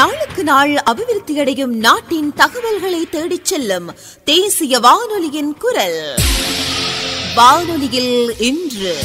நாளுக்கு நாள் அபிவிருத்தியடையும் நாட்டின் தகவல்களை தேடிச் செல்லும் தேசிய வானொலியின் குரல். வானொலியில் இன்று.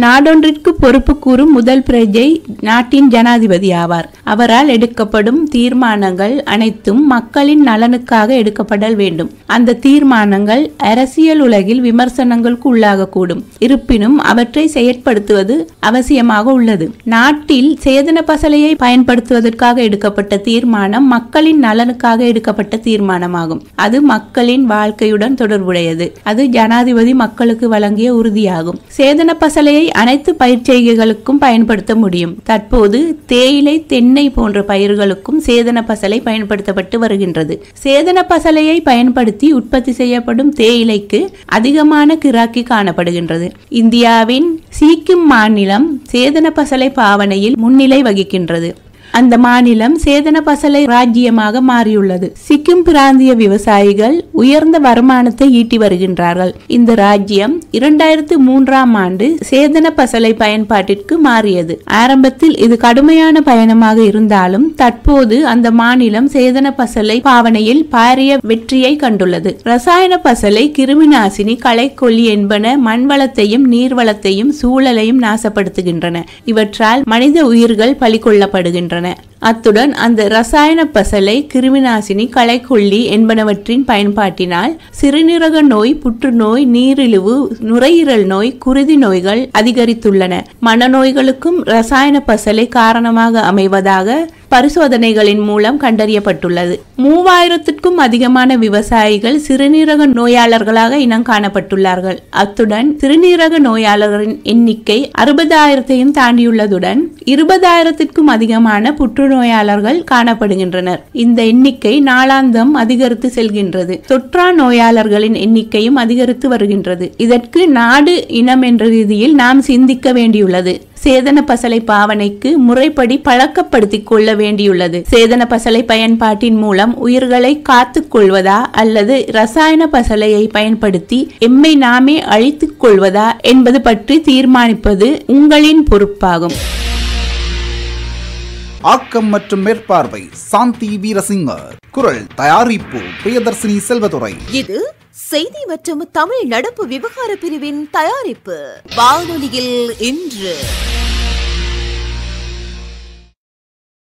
நாடொன்றிற்கு பொறுப்பு கூறும் முதல் பிரஜை நாட்டின் ஜனாதிபதி ஆவார். அவரால் எடுக்கப்படும் தீர்மானங்கள் அனைத்தும் மக்களின் நலனுக்காக எடுக்கப்படல் வேண்டும். அந்த தீர்மானங்கள் அரசியல் உலகில் விமர்சனங்களுக்கு உள்ளாகக்கூடும். இருப்பினும் அவற்றை செயற்படுத்துவது அவசியமாக உள்ளது. நாட்டில் சேதன பசலையை பயன்படுத்துவதற்காக எடுக்கப்பட்ட தீர்மானம் மக்களின் நலனுக்காக எடுக்கப்பட்ட தீர்மானமாகும். அது மக்களின் வாழ்க்கையுடன் தொடர்புடையது. அது ஜனாதிபதி மக்களுக்கு வழங்கிய உறுதியாகும். சேதன பசலையை அனைத்து பயிர்ச்செய்கைகளுக்கும் பயன்படுத்த முடியும். தற்போது தேயிலை தென்னை போன்ற பயிர்களுக்கும் சேதன பசலை பயன்படுத்தப்பட்டு வருகின்றது. சேதன பசலையை பயன்படுத்தி உற்பத்தி செய்யப்படும் தேயிலைக்கு அதிகமான கிராக்கி காணப்படுகின்றது. இந்தியாவின் சீக்கிம் மாநிலம் சேதன பசலை பாவனையில் முன்னிலை வகிக்கின்றது. அந்த மாநிலம் சேதன பசலை ராஜ்யமாக மாறியுள்ளது. சிக்கிம் பிராந்திய விவசாயிகள் உயர்ந்த வருமானத்தை ஈட்டி வருகின்றார்கள். இந்த ராஜ்யம் இரண்டாயிரத்து மூன்றாம் ஆண்டு சேதன பசலை பயன்பாட்டிற்கு மாறியது. ஆரம்பத்தில் இது கடுமையான பயணமாக இருந்தாலும் தற்போது அந்த மாநிலம் சேதன பசலை பாவனையில் பாரிய வெற்றியை கண்டுள்ளது. ரசாயன பசலை கிருமிநாசினி களைக்கொல்லி என்பன மண்வளத்தையும் நீர்வளத்தையும் சூழலையும் நாசப்படுத்துகின்றன. இவற்றால் மனித உயிர்கள் பலிகொள்ளப்படுகின்றன. attenzione அத்துடன் அந்த ரசாயன பசலை கிருமிநாசினி களைக்கொல்லி என்பனவற்றின் பயன்பாட்டினால் சிறுநீரக நோய் புற்றுநோய் நீரிழிவு நுரையீரல் நோய் குருதி நோய்கள் அதிகரித்துள்ளன. மனநோய்களுக்கும் ரசாயன பசலை காரணமாக அமைவதாக பரிசோதனைகளின் மூலம் கண்டறியப்பட்டுள்ளது. மூவாயிரத்திற்கும் அதிகமான விவசாயிகள் சிறுநீரக நோயாளர்களாக இனம் காணப்பட்டுள்ளார்கள். அத்துடன் சிறுநீரக நோயாளர்களின் எண்ணிக்கை அறுபதாயிரத்தையும் தாண்டியுள்ளதுடன் இருபதாயிரத்திற்கும் அதிகமான புற்று நோயாளர்கள் காணப்படுகின்றனர். இந்த எண்ணிக்கை நாளாந்தம் அதிகரித்து செல்கின்றது. தொற்றா நோயாளர்களின் எண்ணிக்கையும் அதிகரித்து வருகின்றது. இதற்கு நாடு இனம் என்ற ரீதியில் நாம் சிந்திக்க வேண்டியுள்ளது. சேதன பசலை பாவனைக்கு முறைப்படி பழக்கப்படுத்திக் கொள்ள வேண்டியுள்ளது. சேதன பசலை பயன்பாட்டின் மூலம் உயிர்களை காத்துக் கொள்வதா அல்லது ரசாயன பசலையை பயன்படுத்தி எம்மை நாமே அழித்துக் கொள்வதா என்பது பற்றி தீர்மானிப்பது உங்களின் பொறுப்பாகும். ஆக்கம் மற்றும் மேற்பார்வை சாந்தி வீரசிங்கர். குரல் தயாரிப்பு பிரியதர்சினி செல்வதுரை. இது செய்தி மற்றும் தமிழ் நடப்பு விவகார பிரிவின் தயாரிப்பு. வானொலியில் இன்று.